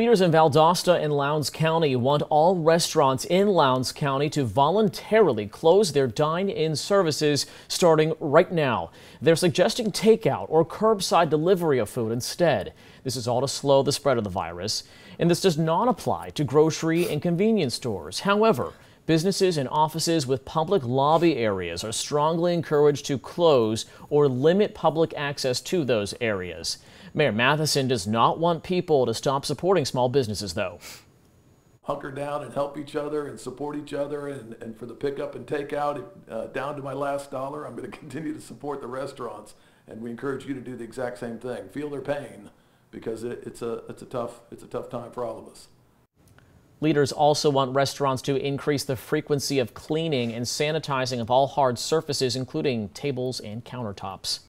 Leaders in Valdosta and Lowndes County want all restaurants in Lowndes County to voluntarily close their dine-in services starting right now. They're suggesting takeout or curbside delivery of food instead. This is all to slow the spread of the virus. And this does not apply to grocery and convenience stores. However, Businesses and offices with public lobby areas are strongly encouraged to close or limit public access to those areas. Mayor Matheson does not want people to stop supporting small businesses, though. Hunker down and help each other and support each other, and, and for the pickup and takeout, uh, down to my last dollar, I'm going to continue to support the restaurants, and we encourage you to do the exact same thing. Feel their pain, because it, it's a it's a tough it's a tough time for all of us. Leaders also want restaurants to increase the frequency of cleaning and sanitizing of all hard surfaces, including tables and countertops.